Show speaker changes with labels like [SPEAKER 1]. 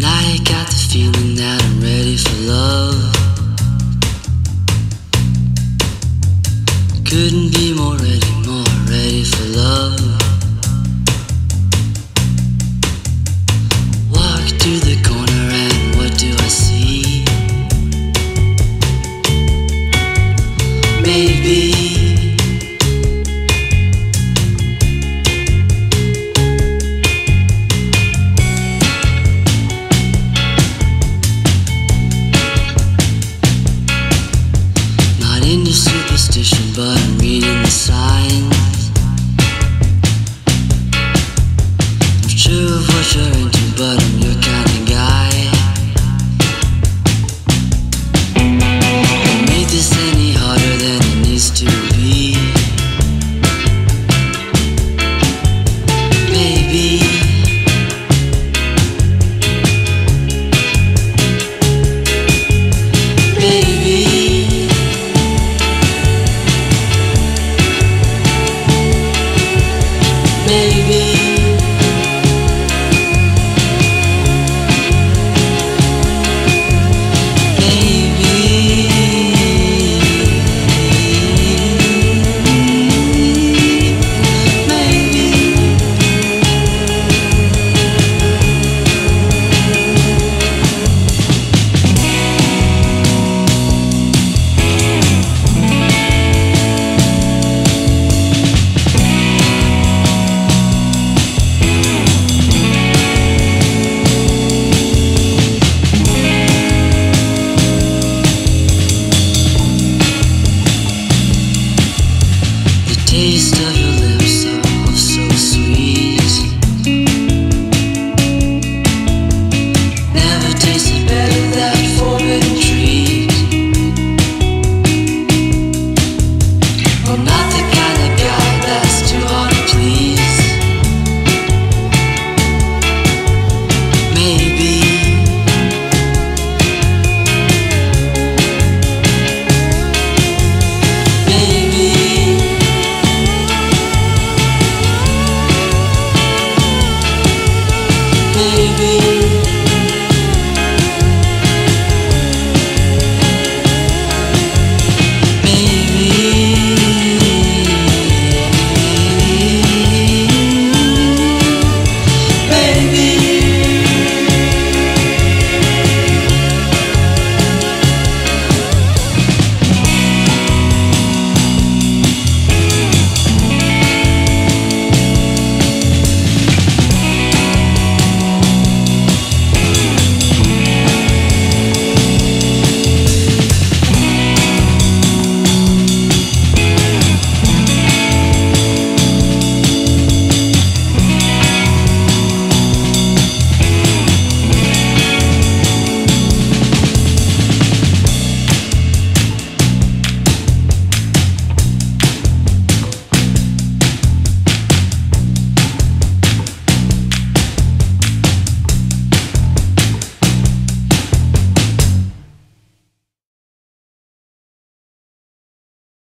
[SPEAKER 1] now you got the feeling that I'm ready for love. Couldn't be more ready. but I'm reading the signs. I'm sure of what you're into, but I'm